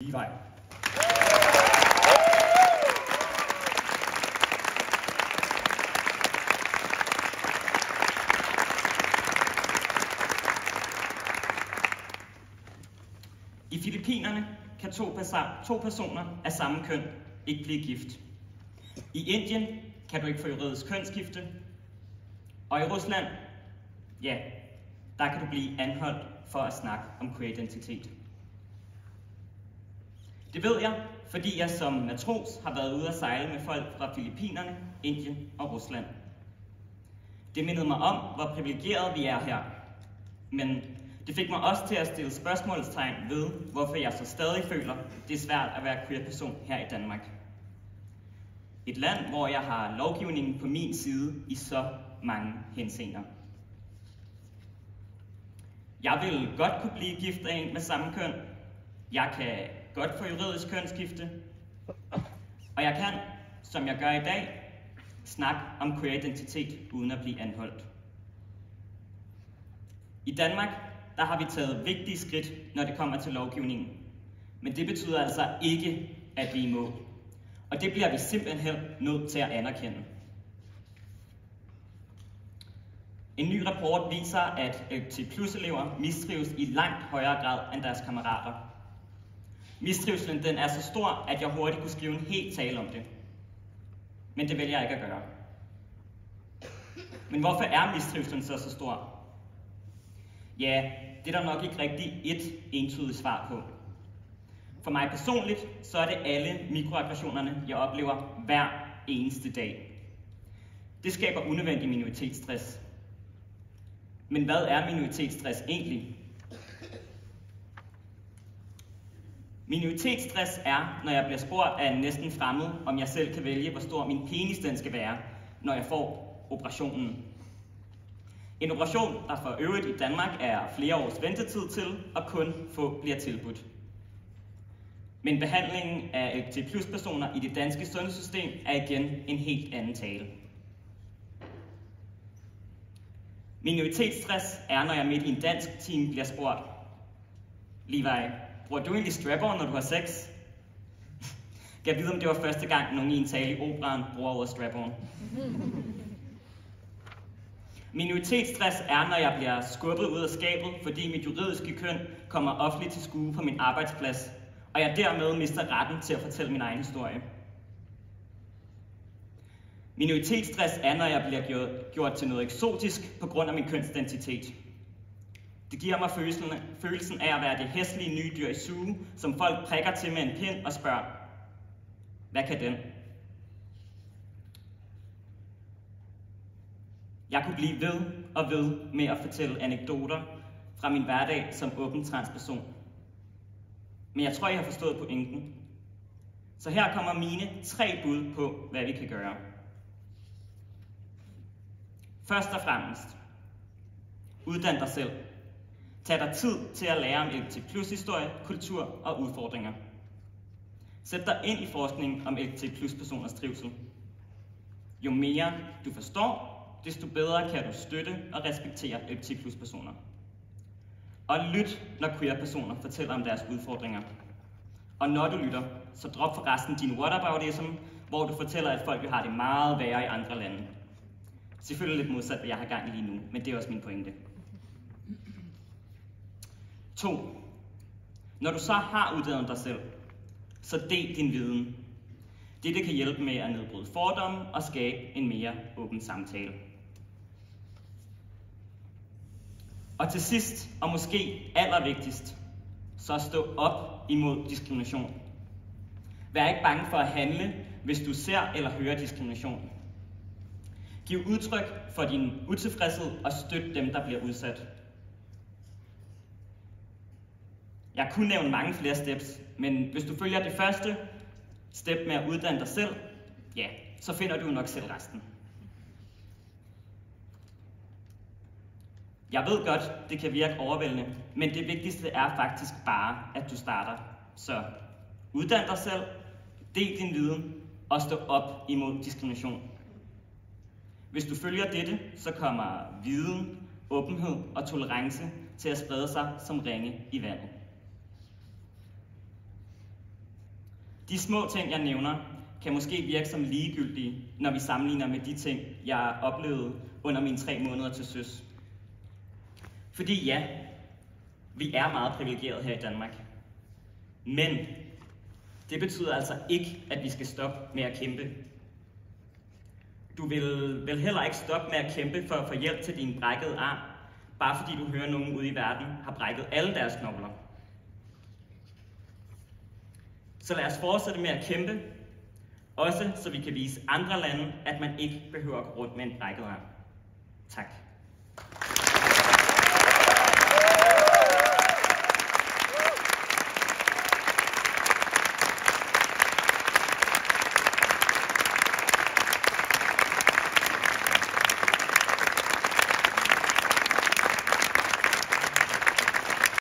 lige vej. I Filippinerne kan to, to personer af samme køn ikke blive gift. I Indien kan du ikke få juridisk kønsskifte. Og i Rusland, ja, der kan du blive anholdt for at snakke om queer-identitet. Det ved jeg, fordi jeg som matros har været ude at sejle med folk fra Filippinerne, Indien og Rusland. Det mindede mig om, hvor privilegeret vi er her. Men det fik mig også til at stille spørgsmålstegn ved, hvorfor jeg så stadig føler, det er svært at være queer person her i Danmark. Et land, hvor jeg har lovgivningen på min side i så mange henseender. Jeg vil godt kunne blive gift af en med samme køn. Jeg kan godt få juridisk kønsskifte. Og jeg kan, som jeg gør i dag, snakke om queer-identitet uden at blive anholdt. I Danmark, der har vi taget vigtige skridt, når det kommer til lovgivningen. Men det betyder altså ikke, at vi er i mål. Og det bliver vi simpelthen nødt til at anerkende. En ny rapport viser, at LGBT plus elever mistrives i langt højere grad end deres kammerater. Mistrivselen den er så stor, at jeg hurtigt kunne skrive en hel tale om det. Men det vælger jeg ikke at gøre. Men hvorfor er mistrivselen så så stor? Ja, det er der nok ikke rigtig et entydigt svar på. For mig personligt, så er det alle mikroaggressionerne, jeg oplever hver eneste dag. Det skaber unødvendig minoritetsstress. Men hvad er minoritetsstress egentlig? Minoritetsstress er, når jeg bliver spurgt af en næsten fremmed, om jeg selv kan vælge, hvor stor min penis den skal være, når jeg får operationen. En operation, der for øvrigt i Danmark er flere års ventetid til, og kun få bliver tilbudt. Men behandlingen af LGBT plus personer i det danske sundhedssystem er igen en helt anden tale. Minoritetsstress er, når jeg midt i en dansk team bliver spurgt, Levi, bruger du egentlig strap når du har sex? Kan jeg vide, om det var første gang, nogen i en tale i operan bruger ordet strap -on. Minoritetsstress er, når jeg bliver skubbet ud af skabet, fordi mit juridiske køn kommer offentligt til skue på min arbejdsplads, og jeg dermed mister retten til at fortælle min egen historie. Minoritetsstress er, når jeg bliver gjort, gjort til noget eksotisk på grund af min kønsidentitet. Det giver mig følelsen, følelsen af at være det hæslige nye dyr i suge, som folk prikker til med en pind og spørger, hvad kan den? Jeg kunne blive ved og ved med at fortælle anekdoter fra min hverdag som åben transperson. Men jeg tror, jeg har forstået pointen. Så her kommer mine tre bud på, hvad vi kan gøre. Først og fremmest, uddan dig selv. Tag dig tid til at lære om LGBT plus historie, kultur og udfordringer. Sæt dig ind i forskningen om LGBT plus personers trivsel. Jo mere du forstår, desto bedre kan du støtte og respektere LGBT plus personer. Og lyt, når queer personer fortæller om deres udfordringer. Og når du lytter, så drop forresten din whataboutism, hvor du fortæller, at folk har det meget værre i andre lande. Selvfølgelig lidt modsat, hvad jeg har gang i lige nu, men det er også min pointe. 2. Når du så har uddannet dig selv, så del din viden. Dette kan hjælpe med at nedbryde fordomme og skabe en mere åben samtale. Og til sidst, og måske allervigtigst, så stå op imod diskrimination. Vær ikke bange for at handle, hvis du ser eller hører diskrimination. Giv udtryk for din utilfredshed og støt dem, der bliver udsat. Jeg kunne nævne mange flere steps, men hvis du følger det første step med at uddanne dig selv, ja, så finder du nok selv resten. Jeg ved godt, det kan virke overvældende, men det vigtigste er faktisk bare, at du starter. Så uddan dig selv, del din viden og stå op imod diskrimination. Hvis du følger dette, så kommer viden, åbenhed og tolerance til at sprede sig som ringe i vandet. De små ting, jeg nævner, kan måske virke som ligegyldige, når vi sammenligner med de ting, jeg oplevede under mine tre måneder til søs. Fordi ja, vi er meget privilegerede her i Danmark. Men det betyder altså ikke, at vi skal stoppe med at kæmpe. Du vil vel heller ikke stoppe med at kæmpe for at få hjælp til din brækkede arm, bare fordi du hører nogen ude i verden har brækket alle deres knogler. Så lad os fortsætte med at kæmpe, også så vi kan vise andre lande, at man ikke behøver at gå rundt med en brækket arm. Tak.